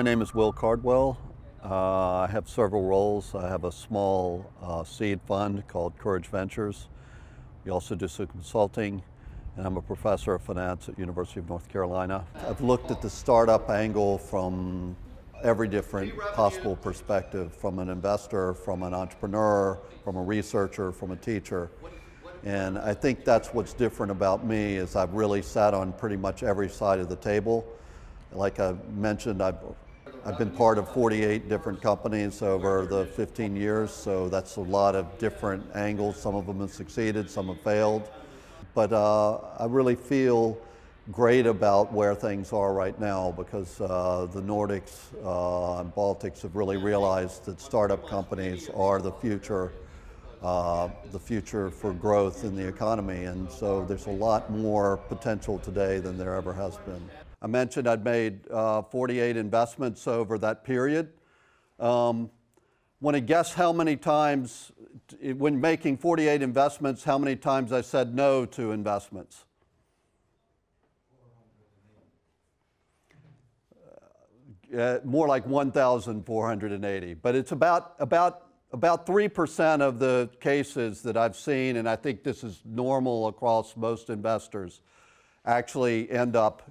My name is Will Cardwell. Uh, I have several roles. I have a small uh, seed fund called Courage Ventures. We also do some consulting, and I'm a professor of finance at University of North Carolina. I've looked at the startup angle from every different possible perspective, from an investor, from an entrepreneur, from a researcher, from a teacher. And I think that's what's different about me is I've really sat on pretty much every side of the table. Like I mentioned, I've, I've been part of 48 different companies over the 15 years, so that's a lot of different angles. Some of them have succeeded, some have failed. But uh, I really feel great about where things are right now because uh, the Nordics uh, and Baltics have really realized that startup companies are the future, uh, the future for growth in the economy. And so there's a lot more potential today than there ever has been. I mentioned I'd made uh, 48 investments over that period. Um, Want to guess how many times, when making 48 investments, how many times I said no to investments? Uh, more like 1,480. But it's about, about, about 3% of the cases that I've seen, and I think this is normal across most investors, actually end up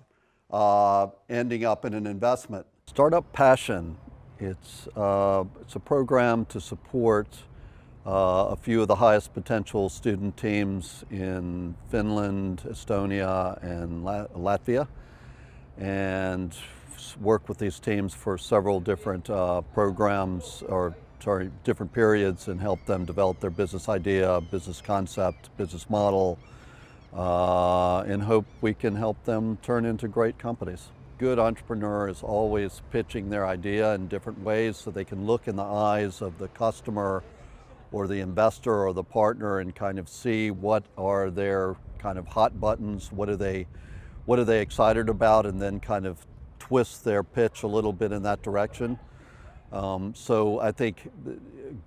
uh, ending up in an investment. Startup Passion, it's, uh, it's a program to support uh, a few of the highest potential student teams in Finland, Estonia, and La Latvia, and work with these teams for several different uh, programs or sorry, different periods and help them develop their business idea, business concept, business model, uh, and hope we can help them turn into great companies. Good entrepreneur is always pitching their idea in different ways so they can look in the eyes of the customer or the investor or the partner and kind of see what are their kind of hot buttons, what are they, what are they excited about, and then kind of twist their pitch a little bit in that direction. Um, so I think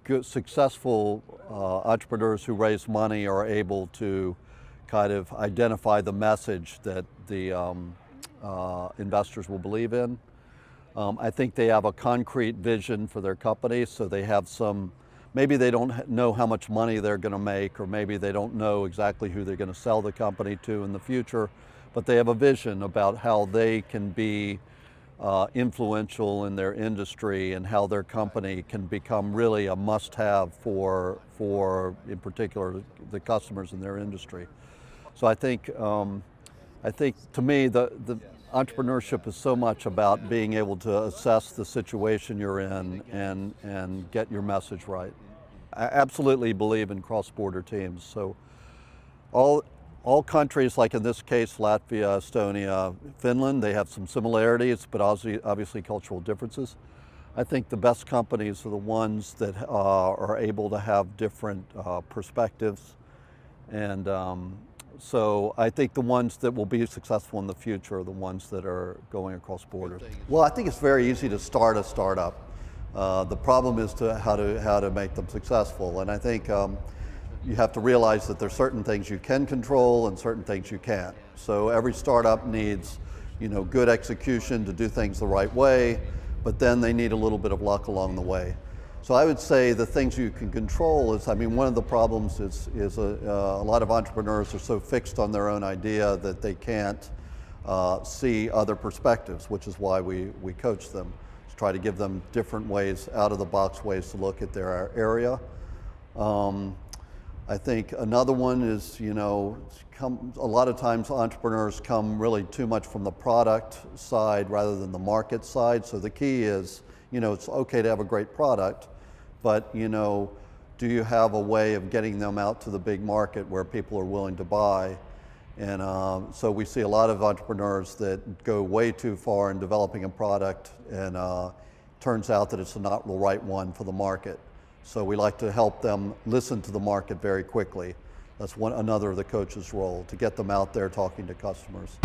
good, successful uh, entrepreneurs who raise money are able to kind of identify the message that the um, uh, investors will believe in. Um, I think they have a concrete vision for their company, so they have some, maybe they don't know how much money they're going to make, or maybe they don't know exactly who they're going to sell the company to in the future, but they have a vision about how they can be uh, influential in their industry and how their company can become really a must-have for, for, in particular, the customers in their industry. So I think, um, I think to me, the, the entrepreneurship is so much about being able to assess the situation you're in and, and get your message right. I absolutely believe in cross-border teams. So all, all countries, like in this case, Latvia, Estonia, Finland, they have some similarities, but obviously, obviously cultural differences. I think the best companies are the ones that uh, are able to have different uh, perspectives and um, so I think the ones that will be successful in the future are the ones that are going across borders. Well, I think it's very easy to start a startup. Uh, the problem is to how to how to make them successful, and I think um, you have to realize that there's certain things you can control and certain things you can't. So every startup needs, you know, good execution to do things the right way, but then they need a little bit of luck along the way. So I would say the things you can control is, I mean, one of the problems is, is a, uh, a lot of entrepreneurs are so fixed on their own idea that they can't uh, see other perspectives, which is why we, we coach them. To try to give them different ways, out of the box ways to look at their area. Um, I think another one is, you know, come, a lot of times entrepreneurs come really too much from the product side rather than the market side. So the key is, you know, it's okay to have a great product, but you know, do you have a way of getting them out to the big market where people are willing to buy? And um, so we see a lot of entrepreneurs that go way too far in developing a product and uh, turns out that it's not the right one for the market. So we like to help them listen to the market very quickly. That's one another of the coach's role, to get them out there talking to customers.